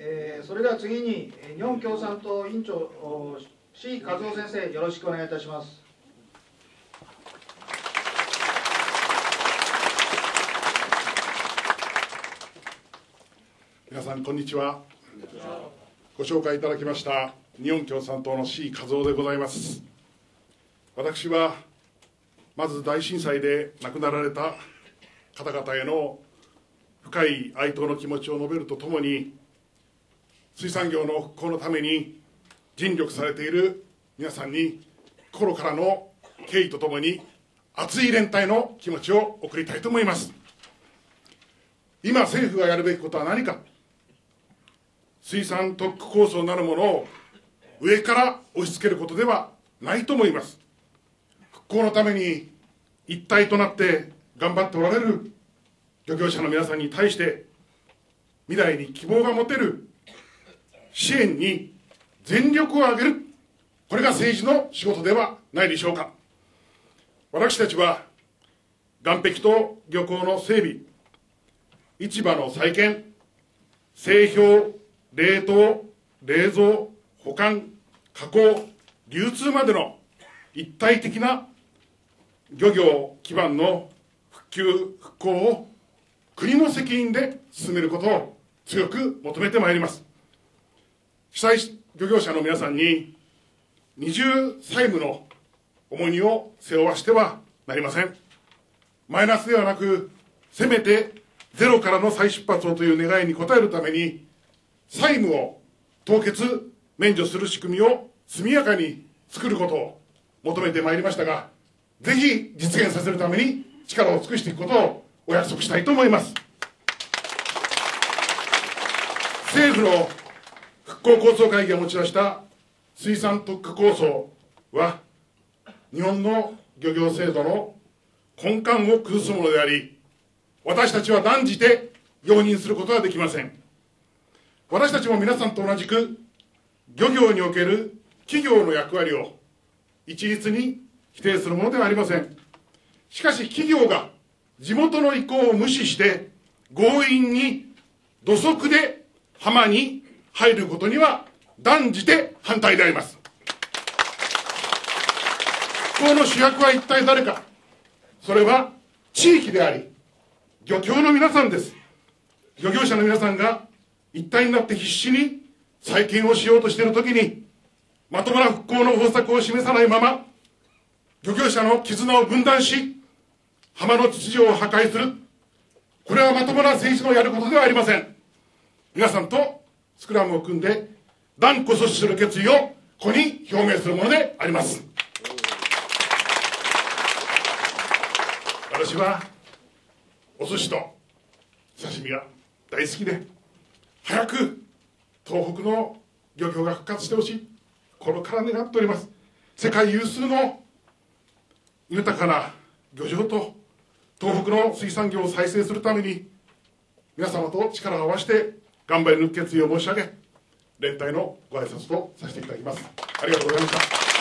えーそれでは次に日本共産党委員長お C 和夫先生よろしくお願いいたします。皆さんこんにちは。ご紹介いただきました日本共産党の C 和夫でございます。私はまず大震災で亡くなられた方々への深い哀悼の気持ちを述べるとともに水産業の復興のために尽力されている皆さんに心からの敬意とともに熱い連帯の気持ちを送りたいと思います。今政府がやるべきことは何か。水産特区構想なるものを上から押し付けることではないと思います。復興のために一体となって頑張っておられる漁業者の皆さんに対して未来に希望が持てる支援に全力を挙げる。これが政治の仕事ではないでしょうか。私たちは岸壁と漁港の整備市場の再建製氷冷凍冷蔵保管加工流通までの一体的な漁業基盤の復旧復興を国の責任で進めることを強く求めてまいります。被災漁業者の皆さんに二重債務の重荷を背負わしてはなりません。マイナスではなくせめてゼロからの再出発をという願いに応えるために債務を凍結免除する仕組みを速やかに作ることを求めてまいりましたがぜひ実現させるために力を尽くしていくことをお約束したいと思います。政府の復興構想会議が持ち出した水産特区構想は日本の漁業制度の根幹を崩すものであり私たちは断じて容認することはできません。私たちも皆さんと同じく漁業における企業の役割を一律に否定するものではありません。しかし企業が地元の意向を無視して強引に土足で浜に入ることには断じて反対であります。復興の主役は一体誰か。それは地域であり漁協の皆さんです。漁業者の皆さんが一体になって必死に再建をしようとしているときにまともな復興の方策を示さないまま漁業者の絆を分断し浜の秩序を破壊する。これはまともな政治のやることではありません。皆さんとスクラムを組んで断固阻止する決意をここに表明するものであります。私はお寿司と刺身が大好きで早く東北の漁業が復活してほしい。心から願っております。世界有数の豊かな漁場と東北の水産業を再生するために皆様と力を合わせて頑張りの決意を申し上げ連帯のご挨拶とさせていただきます。ありがとうございました。